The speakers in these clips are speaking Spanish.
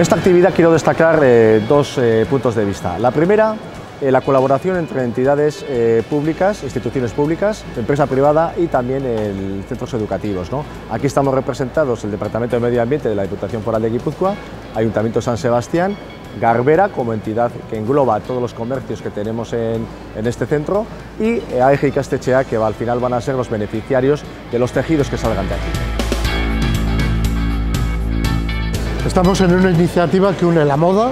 esta actividad quiero destacar eh, dos eh, puntos de vista. La primera, eh, la colaboración entre entidades públicas, instituciones públicas, empresa privada y también centros educativos. Aquí estamos representados el Departamento de Medio Ambiente de la Diputación Foral de Guipúzcoa, Ayuntamiento San Sebastián, Garbera como entidad que engloba todos los comercios que tenemos en, este centro y AEG y Castechea que al final van a ser los beneficiarios de los tejidos que salgan de aquí. Estamos en una iniciativa que une la moda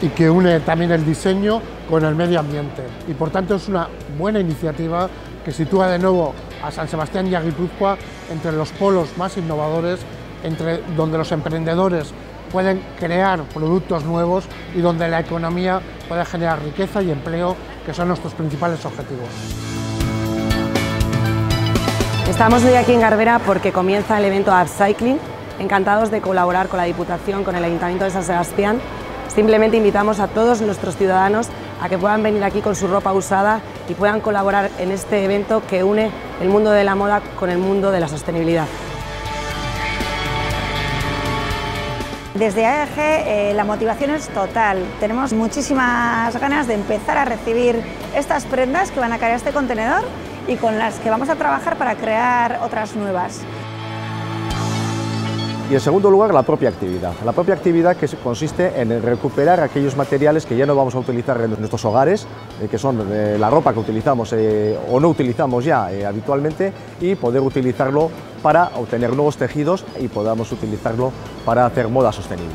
y que une también el diseño con el medio ambiente. Y por tanto es una buena iniciativa que sitúa de nuevo a San Sebastián y a Guipúzcoa entre los polos más innovadores, entre donde los emprendedores pueden crear productos nuevos y donde la economía puede generar riqueza y empleo, que son nuestros principales objetivos. Estamos hoy aquí en Garbera porque comienza el evento Upcycling, encantados de colaborar con la Diputación, con el Ayuntamiento de San Sebastián. Simplemente invitamos a todos nuestros ciudadanos a que puedan venir aquí con su ropa usada y puedan colaborar en este evento que une el mundo de la moda con el mundo de la sostenibilidad. Desde AEG eh, la motivación es total. Tenemos muchísimas ganas de empezar a recibir estas prendas que van a caer a este contenedor y con las que vamos a trabajar para crear otras nuevas. Y en segundo lugar, la propia actividad. La propia actividad que consiste en recuperar aquellos materiales que ya no vamos a utilizar en nuestros hogares, eh, que son eh, la ropa que utilizamos eh, o no utilizamos ya habitualmente, y poder utilizarlo para obtener nuevos tejidos y podamos utilizarlo para hacer moda sostenible.